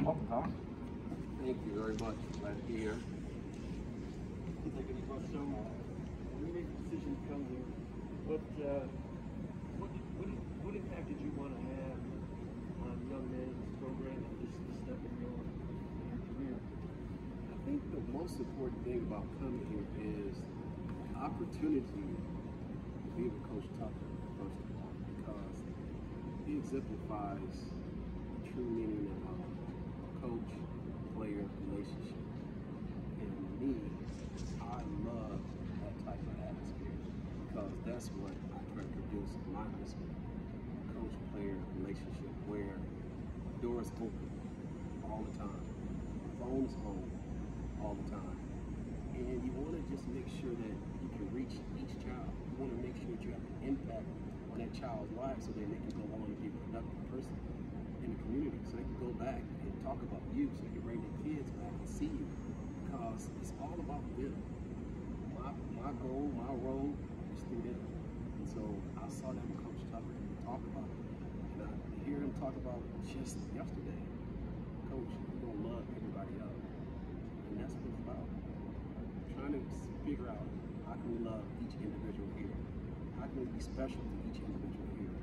Thomas. Thank you very much. Glad to be here. Take any questions? So, when you make the decision to come here, what, uh, what, what, what impact did you want to have on young men in this program and just to step in your, in your career? I think the most important thing about coming here is the opportunity to be with Coach Tucker, first of all, because he exemplifies the true meaning of coach-player relationship. And me, I love that type of atmosphere because that's what I try to produce in my high school. Coach-player relationship where doors open all the time, phones home all the time. And you want to just make sure that you can reach each child. You want to make sure that you have an impact on that child's life so that they can go on and be a productive person in the community. So they can go back talk about you so you bring their kids back and see you. Because it's all about them. My, my goal, my role is through them. And so I saw that Coach Tucker and talk about it. And I hear him talk about just yesterday. Coach, you're going to love everybody up. And that's what it's about. Trying to figure out how can we love each individual here? How can we be special to each individual here?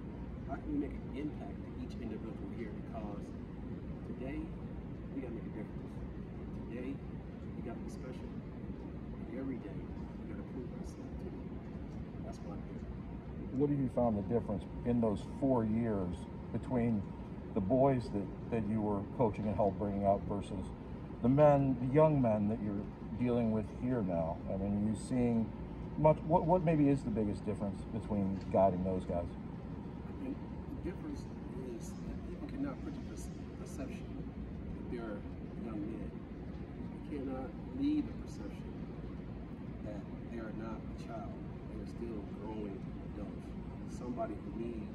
How can we make an impact to each individual here? Because today, we gotta make a difference. Today, we gotta be special. And every day, we gotta prove ourselves to them. That's my thing. What have you found the difference in those four years between the boys that, that you were coaching and helped bringing up versus the men, the young men that you're dealing with here now? I mean, are you seeing much? What what maybe is the biggest difference between guiding those guys? And the difference is that people cannot put the perce- perception they're young men. They cannot leave the perception that they are not a child. They're still growing adults. Somebody who needs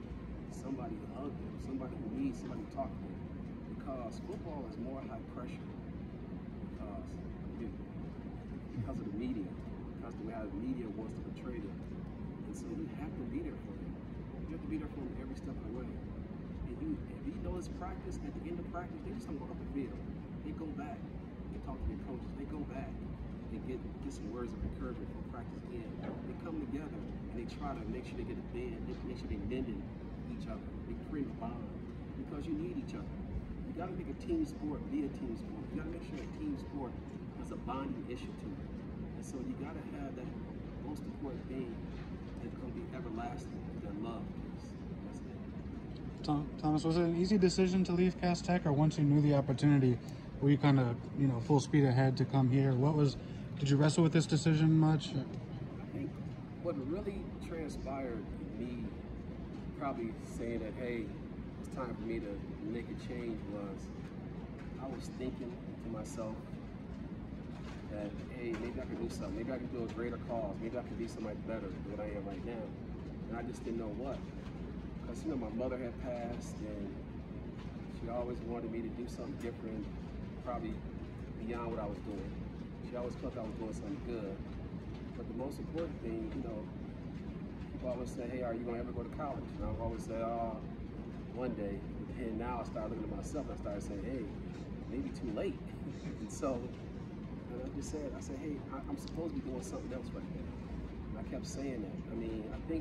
somebody to hug them, somebody who needs somebody to talk to them. Because football is more high pressure because you, because of the media, because the way the media wants to portray them. And so you have to be there for them. You have to be there for them every step of the way. If you know it's practice, at the end of practice, they just don't go up the field. They go back and talk to their coaches. They go back and get get some words of encouragement from practice in. They come together and they try to make sure they get a bend, they make sure they mending each other. They create a bond because you need each other. You got to make a team sport be a team sport. You got to make sure a team sport has a bonding issue to it. And so you got to have that most important thing that's to be everlasting, their love piece. That's it. Tom, Thomas, was it an easy decision to leave Cass Tech, or once you knew the opportunity, were you kind of, you know, full speed ahead to come here? What was? Did you wrestle with this decision much? I think what really transpired me probably saying that, hey, it's time for me to make a change was I was thinking to myself that, hey, maybe I can do something. Maybe I can do a greater cause. Maybe I can be somebody better than I am right now. And I just didn't know what. Because, you know, my mother had passed and she always wanted me to do something different, probably beyond what I was doing. She always felt I was doing something good. But the most important thing, you know, people always say, hey, are you going to ever go to college? And I always say, oh, one day. And now I started looking at myself and I started saying, hey, maybe too late. and so, and I just said, I said, hey, I, I'm supposed to be doing something else right now. And I kept saying that. I mean, I think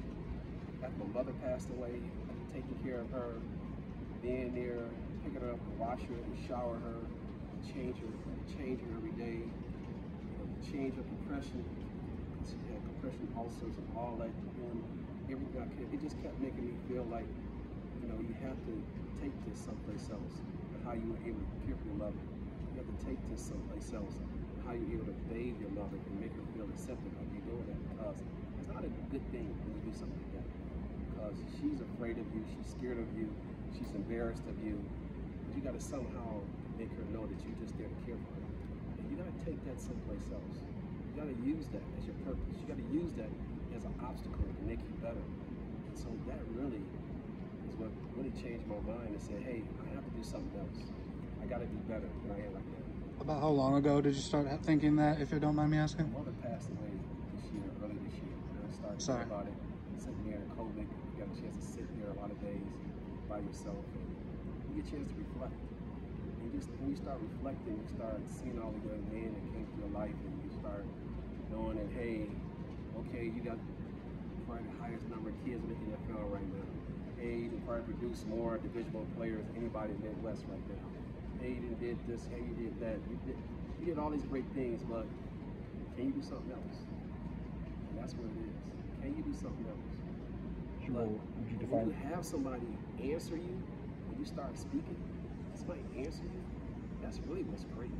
after my mother passed away, taking care of her, being there, picking her up, wash her, and shower her, change her, change her every day, change her compression. Compression ulcers and all that, everything I could. It just kept making me feel like, you know, you have to take this someplace else. And how you were able to care for your mother. You have to take this someplace else. And how you're able to bathe your mother and make her feel accepted of you doing that. Because it's not a good thing when you do something like that. Because she's afraid of you, she's scared of you, she's embarrassed of you. But you got to somehow make her know that you're just there to care for her. And you got to take that someplace else. You got to use that as your purpose. You got to use that as an obstacle to make you better. And so that really is what really changed my mind and said, hey, I have to do something else. I got to be better than I am right now. About how long ago did you start thinking that, if you don't mind me asking? My mother passed away this year, early this year. And I started Sorry. thinking about it, sitting there in COVID. A chance to sit there a lot of days by yourself and you get a chance to reflect. And just when you start reflecting, you start seeing all the young men that came through your life, and you start knowing that hey, okay, you got probably the highest number of kids in the NFL right now. Hey, you can probably produce more Division One players than anybody in the Midwest right now. Hey, you did this. Hey, you did that. You did, you did all these great things, but can you do something else? And that's what it is. Can you do something else? Would you when you have somebody answer you, when you start speaking, somebody answer you, that's really what's great.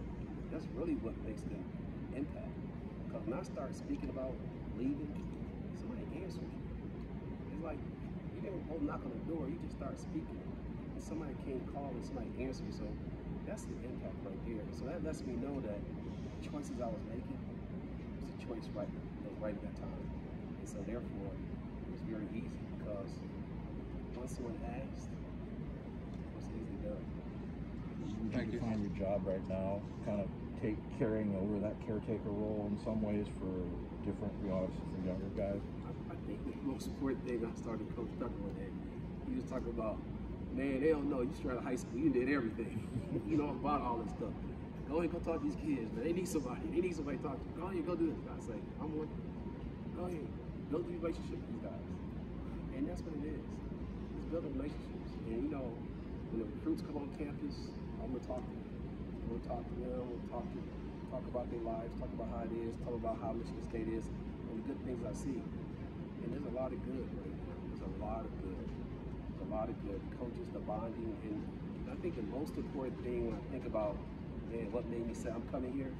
That's really what makes the impact. Because when I start speaking about leaving, somebody answers you. It's like you didn't go knock on the door, you just start speaking. And somebody came call and somebody answered you. So that's the impact right there. So that lets me know that the choices I was making was a choice right, was right at that time. And so therefore, it was very easy because once someone asked, it was easily done. Would Thank you you. define your job right now, kind of take carrying over that caretaker role in some ways for different, you know, obviously for younger guys? I, I think the most important thing I started Coach Tucker one day, he was talking about, man, they don't know, you started high school, you did everything. you know about all this stuff. Go ahead, go talk to these kids, man. They need somebody. They need somebody to talk to. Go ahead, go do this. I say, I'm one. Go ahead, build a relationship with these guys. And that's what it is. It's building relationships. And you know, when the recruits come on campus, I'm gonna talk to them. I'm gonna talk to them, we'll talk to talk about their lives, talk about how it is, talk about how Michigan State is, and the good things I see. And there's a lot of good right now. There's a lot of good. There's a lot of good. Coaches, the bonding, and I think the most important thing when I think about man, what made me say I'm coming here.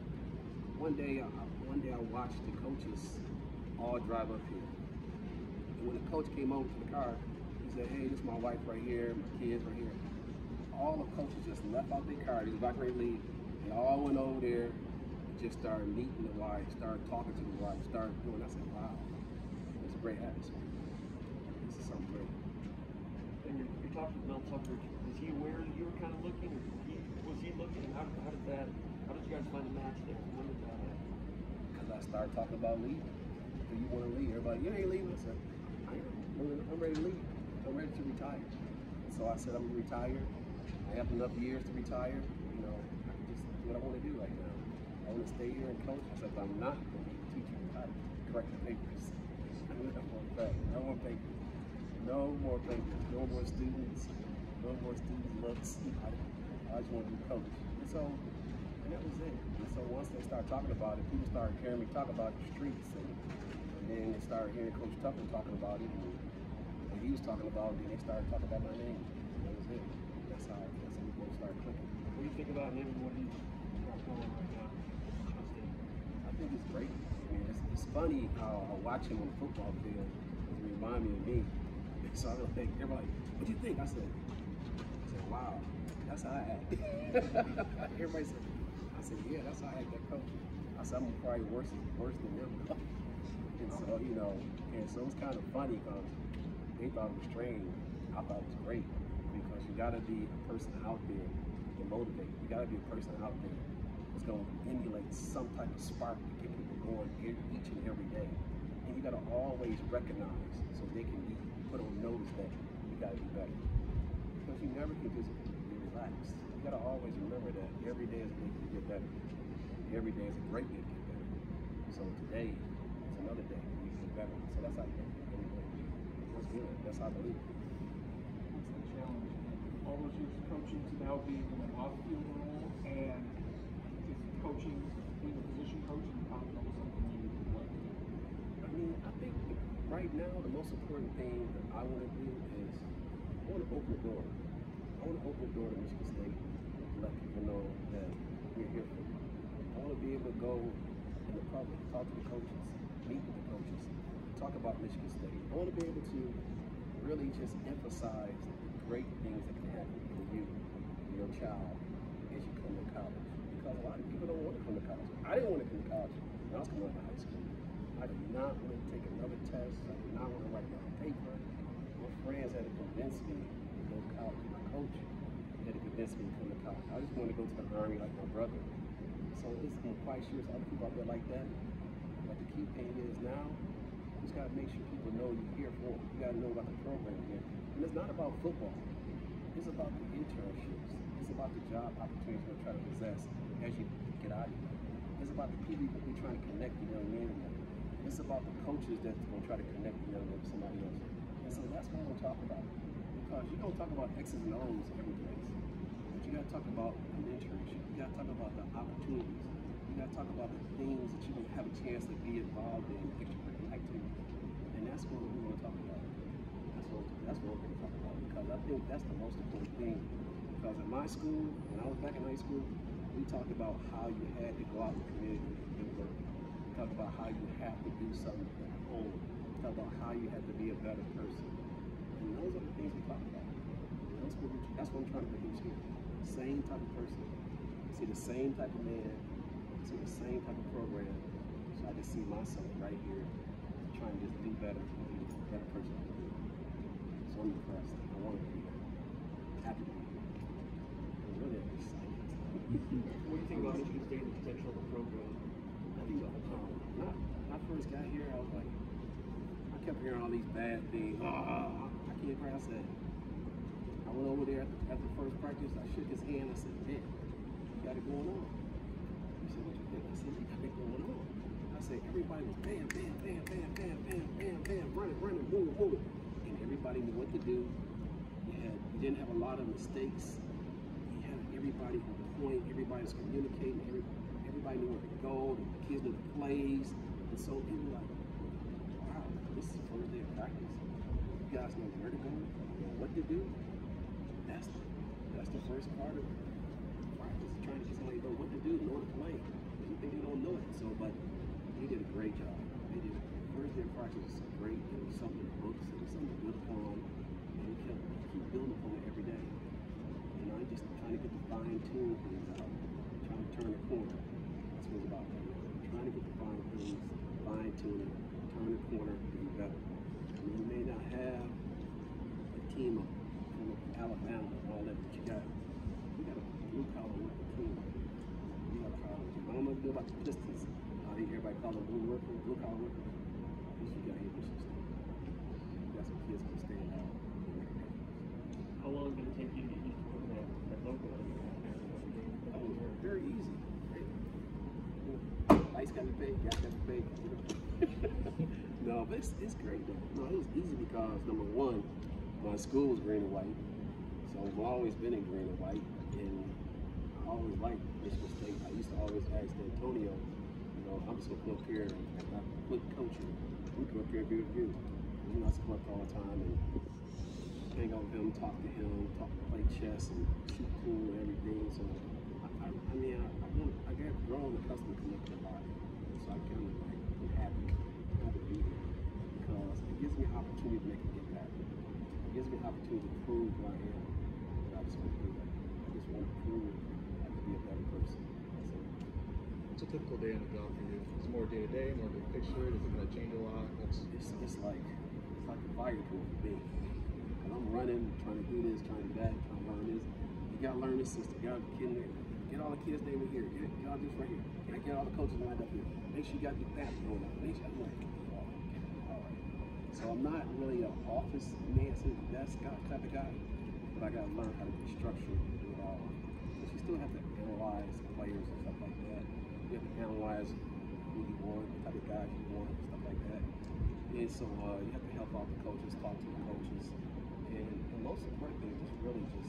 One day, I, one day I watched the coaches all drive up here. When the coach came over to the car, he said, "Hey, this is my wife right here, my kids right here." All the coaches just left out their car. Was about to leave. They all went over there and just started meeting the wife, started talking to the wife, started doing. I said, "Wow, it's a great atmosphere. This is something great." And you're, you're talking to Mel Tucker. Was he aware that you were kind of looking? Or he, was he looking? How, how did that? How did you guys find a match there? When did that happen? Because I started talking about leaving. Do you want to leave? Everybody, you ain't leaving. I said, I'm- ready to leave. I'm ready to retire. And so I said, I'm to retire. I have enough years to retire. You know, I just what I want to do right now. I want to stay here and coach. Said, I'm not going to be a teacher. to correct the papers. I that. No more papers. No more papers. No more students. No more student looks. I, I just want to be coach. And so and that was it. And so once they start talking about it, people start hearing me talk about the streets, and then they started hearing Coach Tucker talking about it, and he was talking about, then they started talking about my name. And that was it. That's how, that's how both started clicking. What do you think about him and what he's going right now? I think it's great. I mean, it's, it's funny how I watch him on the football field. It remind me of me. So I don't think everybody, what do you think? I said, I said, wow, that's how I act. everybody said, I said, yeah, that's how I act that coach. I said, I'm probably worse, worse than them. and so, uh, you know, and so it's kind of funny because they thought it was strange. I thought it was great because you got to be a person out there to motivate. You got to be a person out there that's going to emulate some type of spark to get people going each and every day. And you got to always recognize so they can be put on notice that you got to be better. Because you never can just be relaxed. You got to always remember that every day is a day to get better. Every day is a great day to get better. So today another day to get better. So that's how you. That's good. That's how I believe. What's the challenge? All those years of coaching to now being in an off-field role and is coaching, being a position coach in college almost something you like? I mean, I think right now the most important thing that I want to do is I want to open the door. I want to open the door to Michigan State, and let people know that we're here for you. I want to be able to go in the public, talk to the coaches, meet with the coaches, talk about Michigan State. I want to be able to really just emphasize the great things that can happen for you, for your child, as you come to college. Because a lot of people don't want to come to college. I didn't want to come to college when I was coming out of high school. I did not want to take another test. I did not want to write down paper. My friends had to convince me to go to college. My coach had to convince me to come to college. I just wanted to go to the army like my brother. So it's I'm quite sure other people out there like that. But the key thing is now, you just gotta make sure people know you're here for them. You gotta know about the program here. And it's not about football. It's about the internships. It's about the job opportunities we're to try to possess as you get out of here. It's about the people we're trying to connect the young with. It's about the coaches that's going to try to connect the young with somebody else. And so that's what we're going to talk about. Because you don't talk about X's and O's every place. But you got to talk about an internship. You got to talk about the opportunities. You got to talk about the things that you can have a chance to be involved in extracurricular activities. And that's what we're going to talk about. That's what, that's what we're going to talk about. Because I think that's the most important thing. Because in my school, when I was back in high school, we talked about how you had to go out in the community and work. We talked about how you have to do something at home. We talked about how you have to be a better person. And those are the things we talk about. That's what, we, that's what I'm trying to produce here. Same type of person. See the same type of man. The same type of program. So I just see myself right here trying to just do better and be a better person. So I'm impressed. I want to be. Happy to be here. I'm really excited. What do you think about Michigan State and the potential of the program? I think um, when I, when I first got here, I was like, I kept hearing all these bad things. Ah, I can't. I said, I went over there after, after the first practice. I shook his hand. I said, man, you got it going on. He said, what you think? I said, you got it going on. I said, everybody was bam, bam, bam, bam, bam, bam, bam, bam, running, running, moving, moving. And everybody knew what to do. You had, you didn't have a lot of mistakes. You had everybody on point. Everybody was communicating. Every, everybody knew where to go. The kids knew the plays. And so it was like, wow, this is the first day of practice. You guys know where to go, what to do. That's that's the first part of practice, trying to get somebody to know what to do, know to play. You think they don't know it. So, but they did a great job. They did. First of practice was great. It was something to look, it was something to build upon, and we kept keep building upon it every day. You know, just trying to get the fine tune things out, trying to turn the corner. That's what it's about. Trying to get the fine things, fine tune it, turn the corner, and be better. I mean, you may not have a team of from Alabama and all that, but you got you got a blue collar worker team. You got a team. I don't know if you know about the Pistons. I call oh, them blue worker, blue collar worker. This you got here, Michigan State. You got some kids gonna stand out. and make a difference. How long did it take you to get used to that, that logo? Oh, very easy. Lights got to pay, gas got to pay. no, but it's, it's great though. No, it was easy because number one, my school was green and white, so I've always been in green and white, and I always liked Michigan State. I used to always ask Antonio, know, I'm just gonna come up here and quit coaching. We come up here and be with you. You know, I support all the time and hang out with him, talk to him, talk, play chess and shoot pool and everything. So I, I, I mean, I, I, want, I got grown accustomed to connecting a. So I kind of like I'm happy, happy to be here because it gives me an opportunity to make an impact. It gives me an opportunity to prove who I am. I just want to do that. I just want to prove I can be a better person. That's it. What's a typical day on the job for you? Is it more day to day, more big picture? Does it kind of change a lot? What's It's, it's like it's like a fire pool for me. And I'm running, trying to do this, trying to do that, trying to learn this. You gotta learn this system. You gotta get, in, get all the kids name in here. Get, get all this right here. Get, get all the coaches lined up here. Make sure you got the back going on. Make sure I'm like, all right. So I'm not really an office man, desk type of guy, but I gotta learn how to be structured and do it all. But you still have to analyze players and stuff like that. You have to analyze who you want, what type of guys you want, stuff like that. And so uh, you have to help out the coaches, talk to the coaches, and the most important thing is really just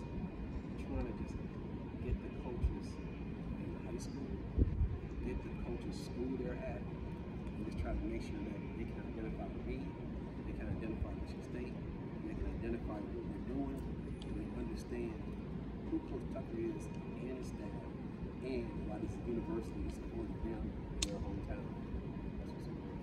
trying to just get the coaches in high school, get the coaches school they're at, and just try to make sure that they can identify me, they can identify Michigan State, they can identify what we're doing, and they understand who Coach Tucker is and his staff, and why this university is supporting them in their hometown. That's what's important.